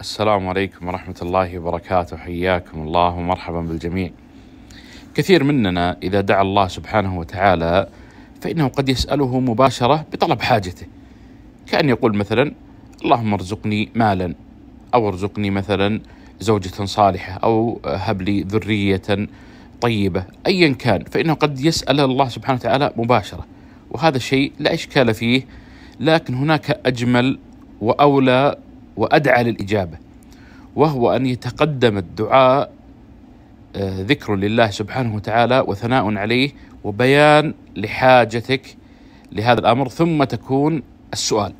السلام عليكم ورحمة الله وبركاته. حياكم الله ومرحبا بالجميع. كثير مننا إذا دعا الله سبحانه وتعالى فإنه قد يسأله مباشرة بطلب حاجته. كأن يقول مثلا: اللهم ارزقني مالا. أو ارزقني مثلا زوجة صالحة. أو هب لي ذرية طيبة. أيا كان فإنه قد يسأل الله سبحانه وتعالى مباشرة. وهذا الشيء لا إشكال فيه لكن هناك أجمل وأولى وأدعى للإجابة وهو أن يتقدم الدعاء آه، ذكر لله سبحانه وتعالى وثناء عليه وبيان لحاجتك لهذا الأمر ثم تكون السؤال.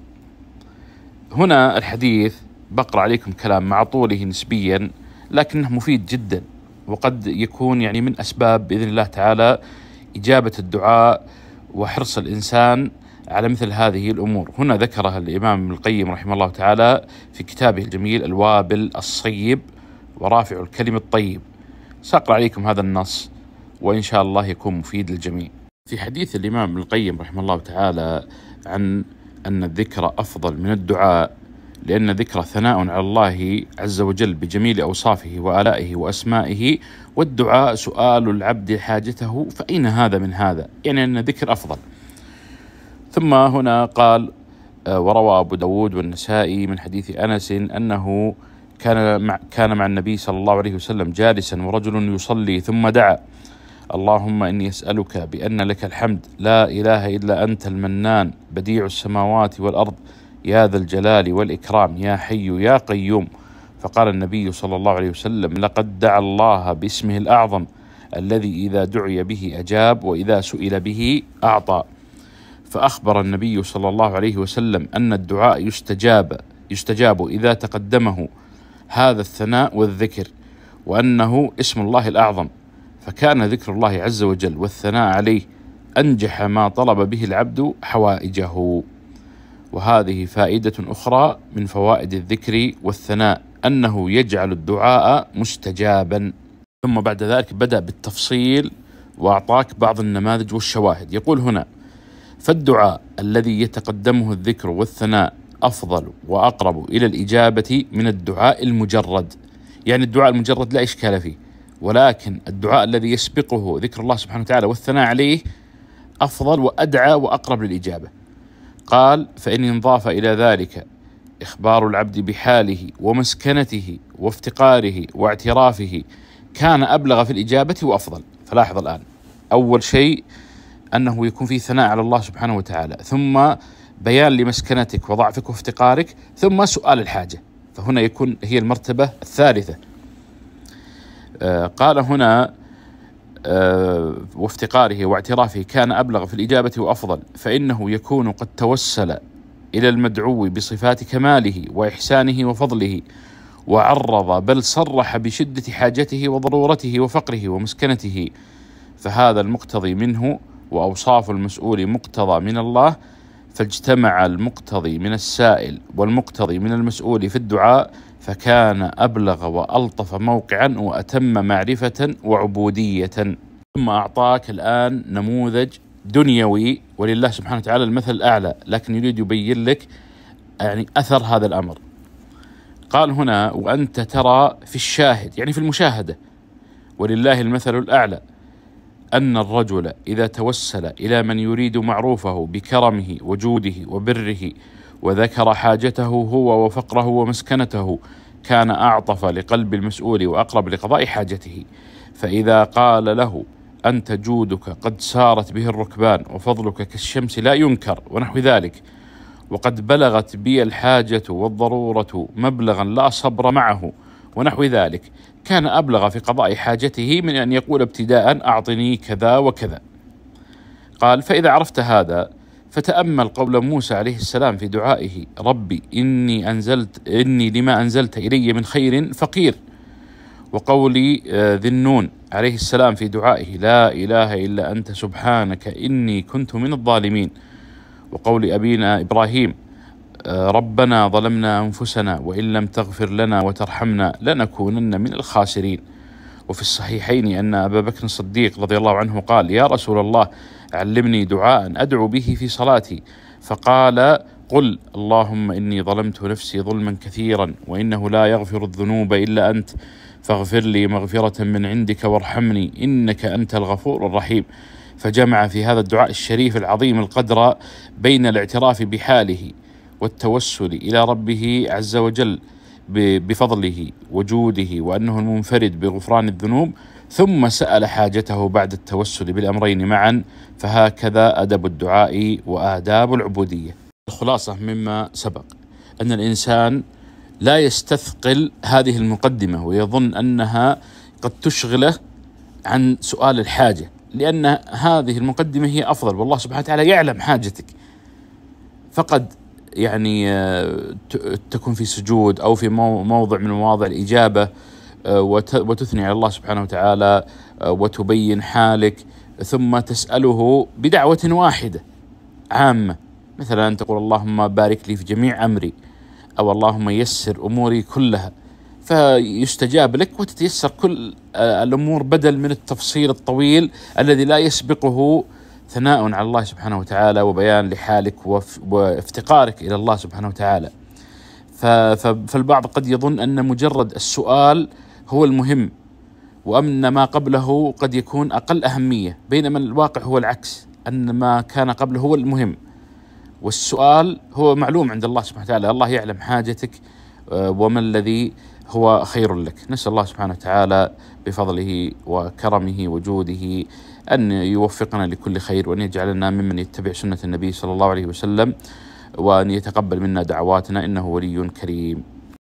هنا الحديث بقرأ عليكم كلام مع طوله نسبيا لكنه مفيد جدا وقد يكون يعني من أسباب بإذن الله تعالى إجابة الدعاء وحرص الإنسان على مثل هذه الأمور. هنا ذكرها الإمام ابن القيم رحمه الله تعالى في كتابه الجميل الوابل الصيب ورافع الكلم الطيب. سأقرأ عليكم هذا النص وإن شاء الله يكون مفيد للجميع. في حديث الإمام ابن القيم رحمه الله تعالى عن أن الذكر أفضل من الدعاء لأن ذكر ثناء على الله عز وجل بجميل أوصافه وآلائه وأسمائه والدعاء سؤال العبد حاجته فأين هذا من هذا. يعني أن ذكر أفضل. ثم هنا قال آه، وروى أبو داود والنسائي من حديث أنس أنه كان مع, كان مع النبي صلى الله عليه وسلم جالسا ورجل يصلي ثم دعا. اللهم إني أسألك بأن لك الحمد. لا إله إلا أنت المنان. بديع السماوات والأرض. يا ذا الجلال والإكرام. يا حي يا قيوم. فقال النبي صلى الله عليه وسلم لقد دعا الله باسمه الأعظم. الذي إذا دعي به أجاب وإذا سئل به أعطى. فأخبر النبي صلى الله عليه وسلم أن الدعاء يستجاب يستجاب إذا تقدمه هذا الثناء والذكر وأنه اسم الله الأعظم فكان ذكر الله عز وجل والثناء عليه أنجح ما طلب به العبد حوائجه. وهذه فائدة أخرى من فوائد الذكر والثناء أنه يجعل الدعاء مستجابا. ثم بعد ذلك بدأ بالتفصيل وأعطاك بعض النماذج والشواهد. يقول هنا فالدعاء الذي يتقدمه الذكر والثناء أفضل وأقرب إلى الإجابة من الدعاء المجرد. يعني الدعاء المجرد لا إشكال فيه ولكن الدعاء الذي يسبقه ذكر الله سبحانه وتعالى والثناء عليه أفضل وأدعى وأقرب للإجابة. قال فإن انضاف إلى ذلك إخبار العبد بحاله ومسكنته وافتقاره واعترافه كان أبلغ في الإجابة وأفضل. فلاحظ الآن أول شيء أنه يكون فيه ثناء على الله سبحانه وتعالى. ثم بيان لمسكنتك وضعفك وافتقارك ثم سؤال الحاجة. فهنا يكون هي المرتبة الثالثة. آه قال هنا آه وافتقاره واعترافه كان أبلغ في الإجابة وأفضل فإنه يكون قد توسل إلى المدعو بصفات كماله وإحسانه وفضله وعرض بل صرح بشدة حاجته وضرورته وفقره ومسكنته فهذا المقتضي منه وأوصاف المسؤول مقتضى من الله فاجتمع المقتضي من السائل والمقتضي من المسؤول في الدعاء فكان أبلغ وألطف موقعا وأتم معرفة وعبودية. ثم أعطاك الآن نموذج دنيوي ولله سبحانه وتعالى المثل الأعلى لكن يريد يبين لك يعني أثر هذا الأمر. قال هنا وأنت ترى في الشاهد يعني في المشاهدة. ولله المثل الأعلى أن الرجل إذا توسل إلى من يريد معروفه بكرمه وجوده وبره وذكر حاجته هو وفقره ومسكنته كان أعطف لقلب المسؤول وأقرب لقضاء حاجته. فإذا قال له أنت جودك قد سارت به الركبان وفضلك كالشمس لا ينكر ونحو ذلك وقد بلغت بي الحاجة والضرورة مبلغا لا صبر معه ونحو ذلك. كان أبلغ في قضاء حاجته من أن يقول ابتداء أعطني كذا وكذا. قال فإذا عرفت هذا فتأمل قول موسى عليه السلام في دعائه ربي إني أنزلت إني لما أنزلت إلي من خير فقير. وقول آه، ذي النون عليه السلام في دعائه لا إله إلا أنت سبحانك إني كنت من الظالمين. وقول أبينا إبراهيم ربنا ظلمنا أنفسنا وإن لم تغفر لنا وترحمنا لنكونن من الخاسرين. وفي الصحيحين أن أبا بكر الصديق رضي الله عنه قال يا رسول الله علمني دعاء أدعو به في صلاتي. فقال قل اللهم إني ظلمت نفسي ظلما كثيرا وإنه لا يغفر الذنوب إلا أنت فاغفر لي مغفرة من عندك وارحمني إنك أنت الغفور الرحيم. فجمع في هذا الدعاء الشريف العظيم القدر بين الاعتراف بحاله. والتوسل إلى ربه عز وجل بفضله وجوده وأنه المنفرد بغفران الذنوب ثم سأل حاجته بعد التوسل بالأمرين معا فهكذا أدب الدعاء وآداب العبودية. الخلاصة مما سبق أن الإنسان لا يستثقل هذه المقدمة ويظن أنها قد تشغله عن سؤال الحاجة لأن هذه المقدمة هي أفضل والله سبحانه وتعالى يعلم حاجتك. فقد يعني آه، تكون في سجود أو في موضع من مواضع الإجابة آه، وتثني على الله سبحانه وتعالى آه، وتبين حالك ثم تسأله بدعوة واحدة عامة. مثلا تقول اللهم بارك لي في جميع أمري أو اللهم يسر أموري كلها. فيستجاب لك وتتيسر كل الأمور بدل من التفصيل الطويل الذي لا يسبقه ثناء على الله سبحانه وتعالى وبيان لحالك وافتقارك إلى الله سبحانه وتعالى. فالبعض قد يظن أن مجرد السؤال هو المهم وأن ما قبله قد يكون أقل أهمية، بينما الواقع هو العكس، أن ما كان قبله هو المهم. والسؤال هو معلوم عند الله سبحانه وتعالى، الله يعلم حاجتك آه، وما الذي هو خير لك، نسأل الله سبحانه وتعالى بفضله وكرمه وجوده أن يوفقنا لكل خير وأن يجعلنا ممن يتبع سنة النبي صلى الله عليه وسلم وأن يتقبل منا دعواتنا إنه ولي كريم.